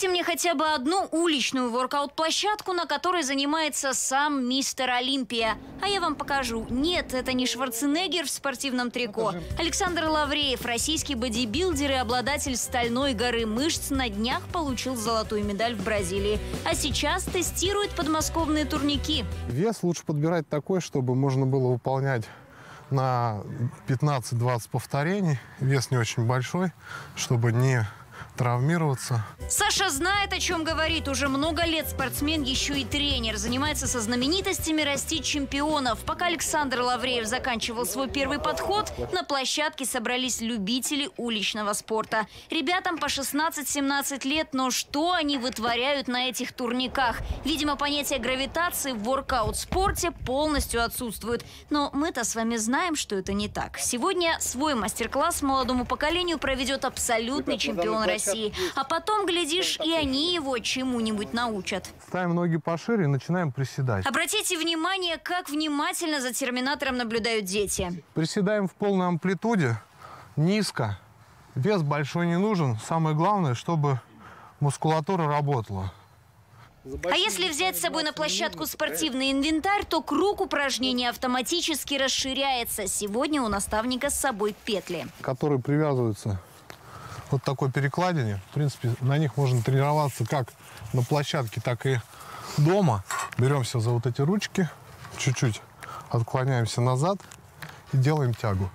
Дайте мне хотя бы одну уличную воркаут-площадку, на которой занимается сам мистер Олимпия. А я вам покажу. Нет, это не Шварценеггер в спортивном трико. Александр Лавреев, российский бодибилдер и обладатель стальной горы мышц, на днях получил золотую медаль в Бразилии. А сейчас тестирует подмосковные турники. Вес лучше подбирать такой, чтобы можно было выполнять на 15-20 повторений. Вес не очень большой, чтобы не травмироваться. Саша знает, о чем говорит. Уже много лет спортсмен, еще и тренер. Занимается со знаменитостями растить чемпионов. Пока Александр Лавреев заканчивал свой первый подход, на площадке собрались любители уличного спорта. Ребятам по 16-17 лет, но что они вытворяют на этих турниках? Видимо, понятие гравитации в воркаут-спорте полностью отсутствует. Но мы-то с вами знаем, что это не так. Сегодня свой мастер-класс молодому поколению проведет абсолютный чемпион России. А потом, глядишь, и они его чему-нибудь научат. Ставим ноги пошире и начинаем приседать. Обратите внимание, как внимательно за терминатором наблюдают дети. Приседаем в полной амплитуде, низко. Вес большой не нужен. Самое главное, чтобы мускулатура работала. А если взять с собой на площадку спортивный инвентарь, то круг упражнений автоматически расширяется. Сегодня у наставника с собой петли. Которые привязываются вот такой перекладине. В принципе, на них можно тренироваться как на площадке, так и дома. Беремся за вот эти ручки, чуть-чуть отклоняемся назад и делаем тягу.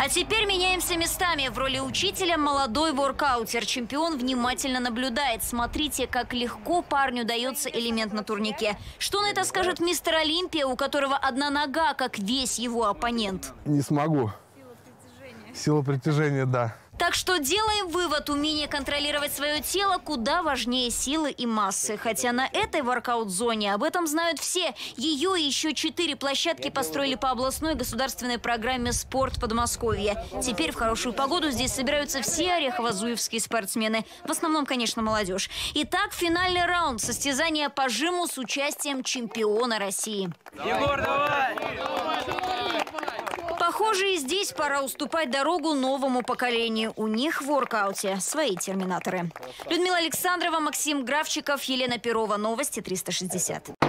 А теперь меняемся местами. В роли учителя молодой воркаутер. Чемпион внимательно наблюдает. Смотрите, как легко парню дается элемент на турнике. Что на это скажет мистер Олимпия, у которого одна нога, как весь его оппонент? Не смогу. Сила притяжения. Сила притяжения, да. Так что делаем вывод, умение контролировать свое тело куда важнее силы и массы. Хотя на этой воркаут-зоне об этом знают все. Ее и еще четыре площадки построили по областной государственной программе «Спорт Подмосковье». Теперь в хорошую погоду здесь собираются все орехово-зуевские спортсмены. В основном, конечно, молодежь. Итак, финальный раунд. Состязания по жиму с участием чемпиона России. Егор, давай! Похоже, и здесь пора уступать дорогу новому поколению. У них в воркауте свои терминаторы. Людмила Александрова, Максим Графчиков, Елена Перова. Новости 360.